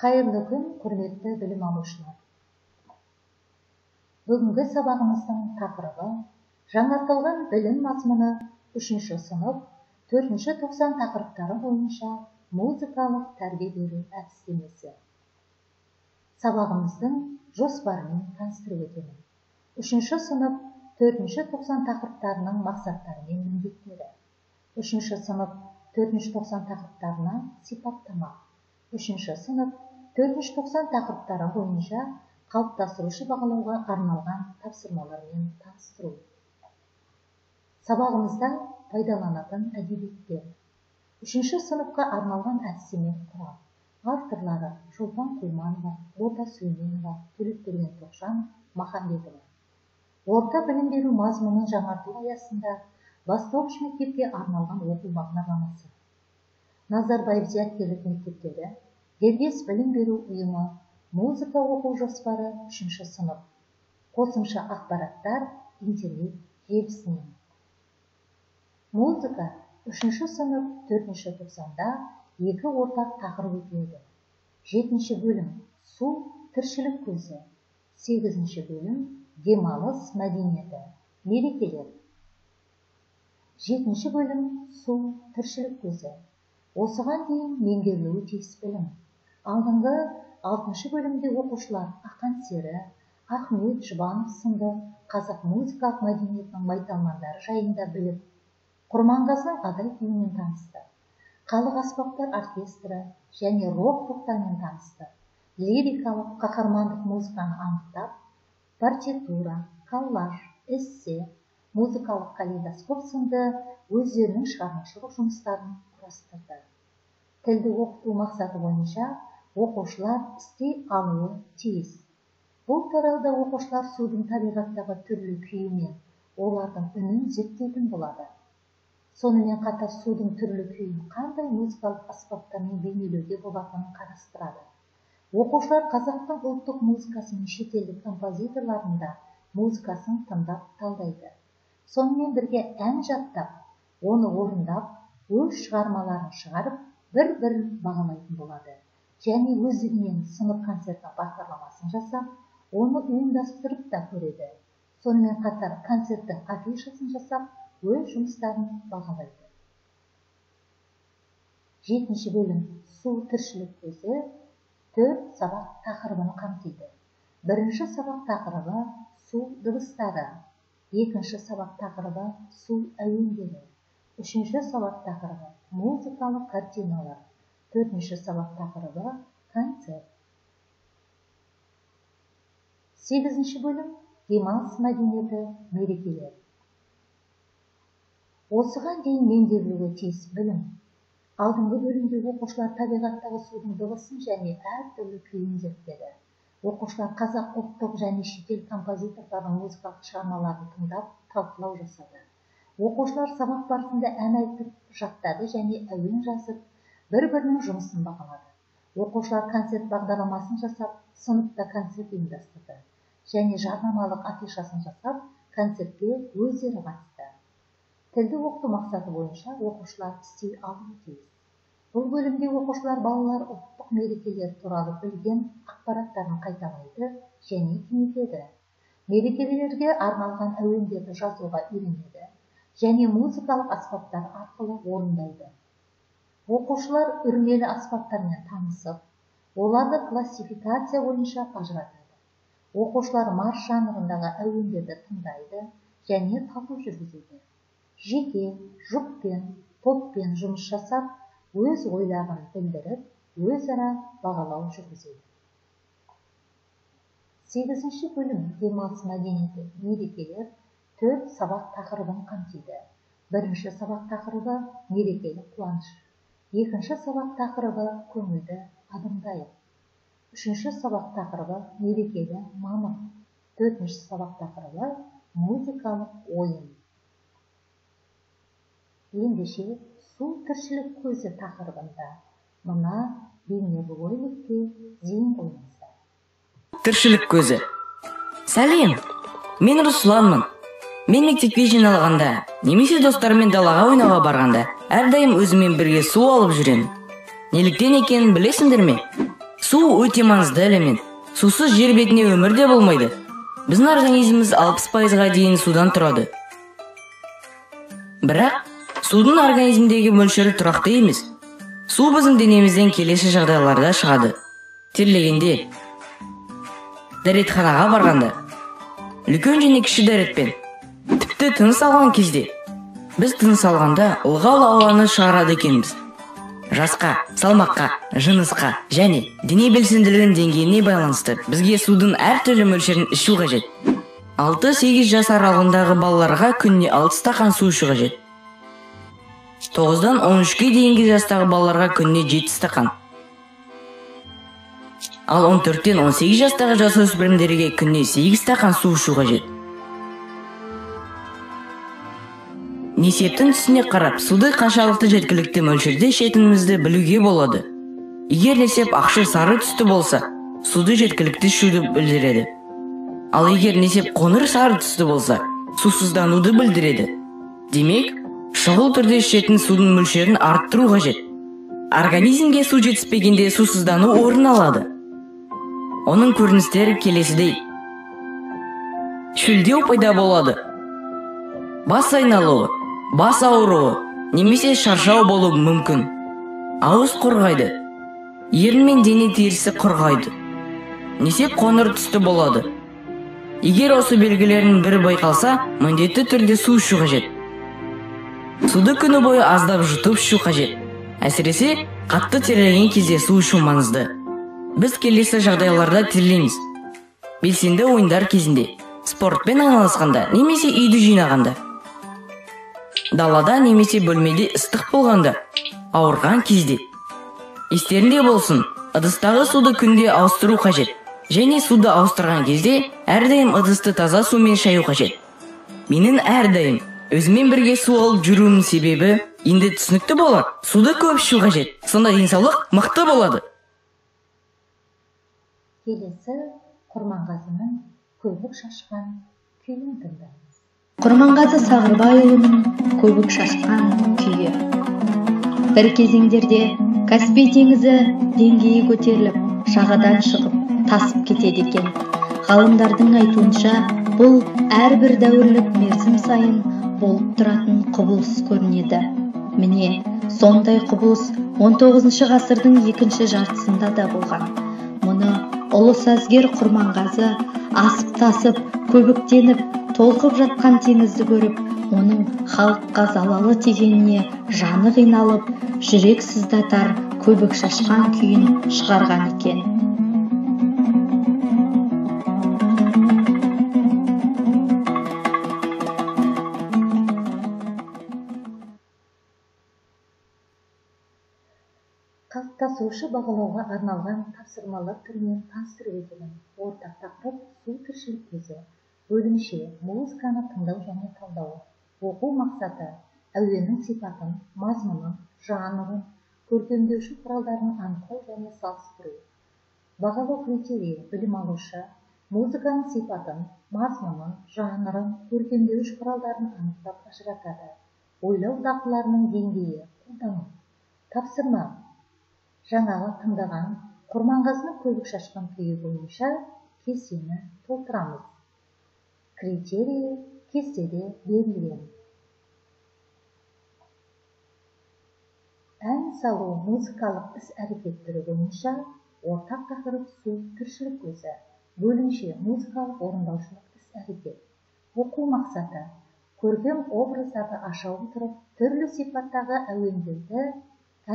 қайырлы күн құрметті білім алушылар. Бүгінгі сабағымыздың тақырыбы жаңартылған білім мазмұны үшінші сынып төртінші тоқсан тақырыптары бойынша музыкалық тәрбие беру әдістемесі. Сабағымыздың жоспарымен таныстырып өтемін. Үшінші сынып төртінші тоқсан тақырыптарының мақсаттары мен міндеттері үшінші сынып төртінші тоқсан тақырыптарына сипаттама. Үшінші сынып төртінші тоқсан тақырыптары бойынша қалыптастырушы бағалауға арналған тапсырмалармен таныстыру. Сабағымызда пайдаланатын әдебиеттер. Үшінші сыныпқа арналған әдістеме құрал авторлары шолпан құлманова бота сүлейменова төлепберген тоқжанов махамбетова. Орта білім беру мазмұнын жаңарту аясында бастауыш мектепке арналған оқу бағдарламасы. Назарбаев зияткерлік мектептері дербес білім беру ұйымы музыка оқу жоспары үшінші сынып қосымша ақпараттар интернет желісінен музыка үшінші сынып төртінші тоқсанда екі ортақ тақырып өтіледі жетінші бөлім су тіршілік көзі. Сегізінші бөлім демалыс мәдениеті мерекелер. Жетінші бөлім су тіршілік көзі. Осыған дейін меңгерілуі тиіс білім. Алдыңғы алтыншы бөлімде оқушылар ақан сері ахмет жұбанов сынды қазақ музыкалық мәдениетінің майталмандары жайында біліп құрманғазының адай күйімен танысты. Халық аспаптар оркестрі және рок топтарымен танысты. Лирикалық қаһармандық музыканы анықтап партитура коллаж эссе музыкалық калейдоскоп сынды өздерінің шығармашылық жұмыстарын құрастырды. Тілді оқыту мақсаты бойынша оқушылар істей алуы тиіс. Бұл тарауда оқушылар судың табиғаттағы түрлі күйі мен олардың үнін зерттейтін болады. Сонымен қатар судың түрлі күйін қандай музыкалық аспаптармен бейнелеуге болатынын қарастырады. Оқушылар қазақтың ұлттық музыкасы мен шетелдік композиторлардың да музыкасын тыңдап талдайды. Сонымен бірге ән жаттап оны орындап өз шығармаларын шығарып бір бірін бағалайтын болады. Және өздігінен сынып концерттің бағдарламасын жасап оны ұйымдастырып та көреді. Сонымен қатар концерттің афишасын жасап өз жұмыстарын бағалайды. Жетінші бөлім су тіршілік көзі. Төрт сабақ тақырыбын қамтиды. Бірінші сабақ тақырыбы су дыбыстары. Екінші сабақ тақырыбы су әуендері. Үшінші сабақ тақырыбы музыкалық картиналар. Төртінші сабақ тақырыбы концерт. Сегізінші бөлім демалыс мәдениеті мерекелер осыған дейін меңгерілуі тиіс білім. Алдыңғы бөлімде оқушылар табиғаттағы судың дыбысын және әртүрлі күйін зерттеді. Оқушылар қазақ ұлттық және шетел композиторларының музыкалық шығармаларын тыңдап талқылау жасады. Оқушылар сабақ барысында ән айтып жаттады және әуен жазып бір бірінің жұмысын бағалады оқушылар концерт бағдарламасын жасап сыныпта концерт ұйымдастырды. Және жарнамалық афишасын жасап концертке өздері қатысты. Тілді оқыту мақсаты бойынша оқушылар істей алуы тиіс. Бұл бөлімде оқушылар балалар ұлттық мерекелер туралы білген ақпараттарын қайталайды және кеңейтеді. Мерекелерге арналған әуендерді жазуға үйренеді және музыкалық аспаптар арқылы орындайды. Оқушылар үрмелі аспаптармен танысып оларды классификация бойынша ажыратады. Оқушылар марш жанрындағы әуендерді тыңдайды және тату жүргізеді. Жеке жұппен топпен жұмыс жасап өз ойларын білдіріп өзара бағалау жүргізеді. Сегізінші бөлім демалыс мәдениеті мерекелер төрт сабақ тақырыбын қамтиды. Бірінші сабақ тақырыбы мерекелік қуаныш. Екінші сабақ тақырыбы көңілді адымдайық. Үшінші сабақ тақырыбы мерекелі мамық төртінші сабақ тақырыбы музыкалық ойын. Ендеше су тіршілік көзі тақырыбында мына бейнероликке зейін қойыңыздар тіршілік көзі. Сәлем мен русланмын. Мен мектепке жиналғанда немесе достарыммен далаға ойнауға барғанда әрдайым өзіммен бірге су алып жүремін неліктен екенін білесіңдер ме? Су өте маңызды элемент. Сусыз жер бетінде өмір де болмайды. Біздің организміміз алпыс пайызға дейін судан тұрады. Бірақ судың организмдегі мөлшері тұрақты емес. Су біздің денемізден келесі жағдайларда шығады. Терлегенде. Дәретханаға барғанда. Үлкен және кіші дәретпен. Тіпті тыныс алған кезде. Біз тыныс алғанда ылғал ауаны шығарады екенбіз. Жасқа салмаққа жынысқа және дене белсенділігінің деңгейіне байланысты бізге судың әртүрлі мөлшерін ішу қажет. 6-8 жас аралығындағы балаларға күніне 6 стақан су ішу қажет. 9-дан 13-ке дейінгі жастағы балаларға күніне 7 стақан. ал 14-тен 18 жастағы жасөспірімдерге күніне 8 стақан су ішу қажет. Несептің түсіне қарап суды қаншалықты жеткілікті мөлшерде ішетінімізді білуге болады. Егер несеп ақшыл сары түсті болса суды жеткілікті ішуді білдіреді. Ал егер несеп қоңыр сары түсті болса сусыздануды білдіреді. Демек шұғыл түрде ішетін судың мөлшерін арттыру қажет. Организмге су жетіспегенде сусыздану орын алады. Оның көріністері келесідей. Шөлдеу пайда болады. Бас айналуы. Бас ауруы немесе шаршау болуы мүмкін. Ауыз құрғайды ерін мен дене терісі құрғайды несеп қоңыр түсті болады. Егер осы белгілердің бірі байқалса міндетті түрде су ішу қажет. Суды күні бойы аздап жұтып ішу қажет. Әсіресе қатты терлеген кезде су ішу маңызды. Біз келесі жағдайларда терлейміз белсенді ойындар кезінде спортпен айналысқанда немесе үйді жинағанда. Далада немесе бөлмеде ыстық болғанда ауырған кезде. Естерінде болсын ыдыстағы суды күнде ауыстыру қажет. Және суды ауыстырған кезде әрдайым ыдысты таза сумен шаю қажет. Менің әрдайым өзімен бірге су алып жүруімнің себебі енді түсінікті болар. Суды көп ішу қажет. Сонда денсаулық мықты болады. Келесі құрманғазының көбік шашқан күйін тыңдаймыз құрманғазы сағырбайұлының көбік шашқан күйі. Бір кезеңдерде каспий теңізі деңгейі көтеріліп жағадан шығып тасып кетеді екен. Ғалымдардың айтуынша бұл әрбір дәуірлік мерзім сайын болып тұратын құбылыс көрінеді. Міне сондай құбылыс 19 ғасырдың екінші жартысында да болған. Мұны ұлы сазгер құрманғазы асып тасып көбіктеніп толқып жатқан теңізді көріп оның халыққа залалы тигеніне жаны қиналып жүрек сыздатар көбік шашқан күйін шығарған екен. Қалыптасушы бағалауға арналған тапсырмалар түрімен таныстырып өтемін ортақ тақырып су тіршілік көзі бөлімше музыканы тыңдау және талдау. Оқу мақсаты әуеннің сипатын мазмұнын жанрын көркемдеуші құралдарын анықтау және салыстыру. Бағалау критерийі білім алушы музыканың сипатын мазмұнын жанрын көркемдеуіш құралдарын анықтап ажыратады. Ойлау дағдыларының деңгейі қолдану. Тапсырма жаңағы тыңдаған құрманғазының көбік шашқан күйі бойынша кестені толтырамыз. Критерийі кестеде берілген ән салу музыкалық іс әрекет түрі бойынша ортақ тақырып су тіршілік көзі бөлімше музыкалық орындаушылық іс әрекет. Оқу мақсаты. Көркем образдарды аша отырып түрлі сипаттағы әуендерді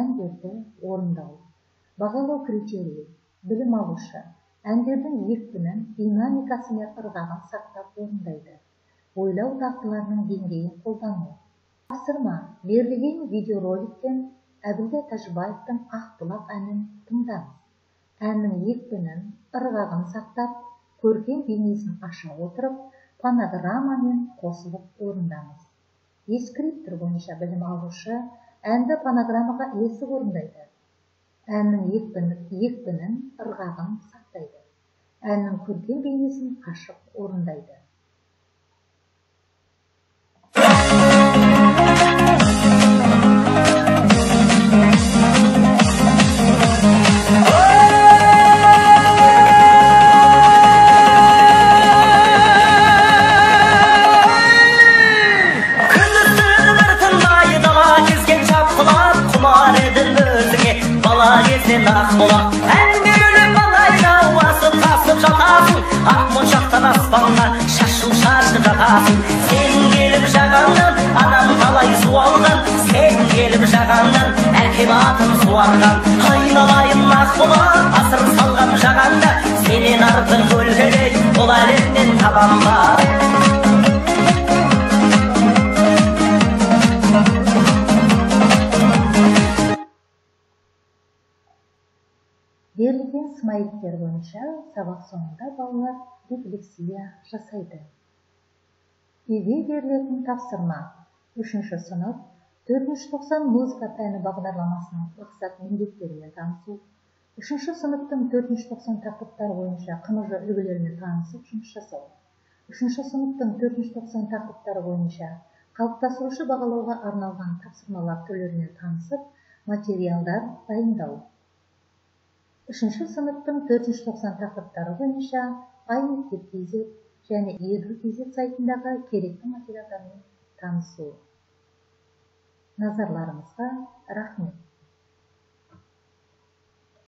әндерді орындау. Бағалау критерийі. Білім алушы. Әндердің екпінін динамикасы мен ырғағын сақтап орындайды. Ойлау дағдыларының деңгейін қолдану. Тапсырма берілген видеороликтен әбілда тәжібаевтың ақбұлақ әнін тыңдаңыз. Әннің екпінін ырғағын сақтап көркем бейнесін аша отырып фонограммамен қосылып орындаңыз. Ескриптор бойынша білім алушы әнді фонограммаға ілесіп орындайды. Әннің екпінін ырғағын сақтайды. Әннің көркем бейнесін ашық орындайды. Сен келіп жағаңнан адам талай су алған сен келіп жағаңнан әке батын суарған айналайын ақбұлақ асыр салған жағаңда сенен артық өлкелей бұл әлемнен табам ба берілген смайликтер бойынша сабақ соңында балалар рефлексия жасайды үйге берілетін тапсырма. Үшінші сынып төртінші тоқсан музыка пәні бағдарламасының мақсат міндеттерімен танысу. Үшінші сыныптың төртінші тоқсан тақырыптары бойынша қмж үлгілерімен танысып жұмыс жасау. Үшінші сыныптың төртінші тоқсан тақырыптары бойынша қалыптастырушы бағалауға арналған тапсырмалар түрлерімен танысып материалдар дайындау. Үшінші сыныптың төртінші тоқсан тақырыптары бойынша ай мектеп және еду kz сайтындағы керекті материалдармен танысу. Назарларыңызға рахмет.